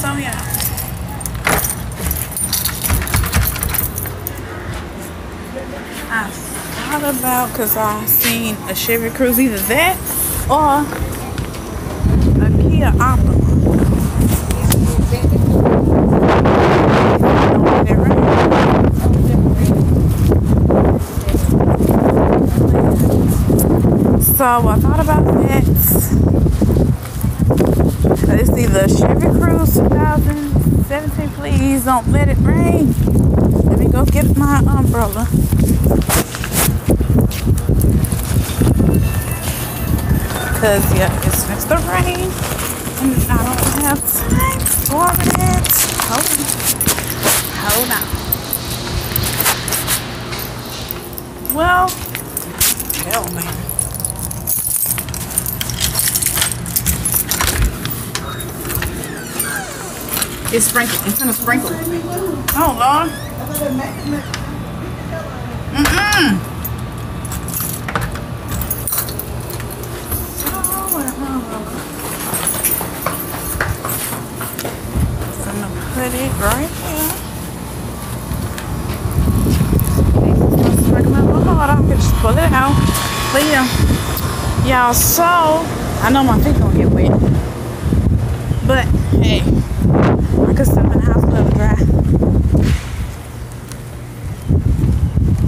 So yeah. I thought about because I seen a Chevy Cruze, either that or a Kia Optima. So I thought about that. It's either Chevy Cruze 2017. Please don't let it rain. Let me go get my umbrella. Cause yeah, it's to rain. And I don't have time for it. Hold on. Hold on. Well, hell man. It's sprinkled. It's gonna sprinkle. Oh Lord. Mm-mm. I'm gonna put it right here. It's sprinkle a little hard. I can just pull it out. But yeah. Y'all, so I know my feet gonna get wet. Hey, I could step in the house let it dry.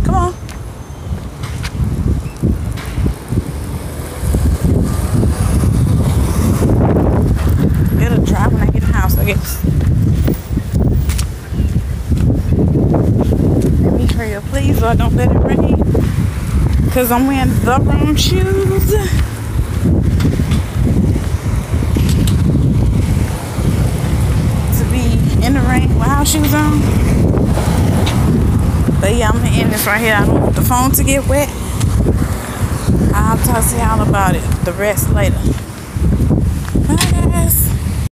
Come on. It'll dry when I get in the house, I guess. Let me hurry up, please, or I don't let it rain. Because I'm wearing the wrong shoes. To be in the rain with house shoes on. But yeah, I'm gonna end this right here. I don't want the phone to get wet. I'll talk to y'all about it the rest later. Bye.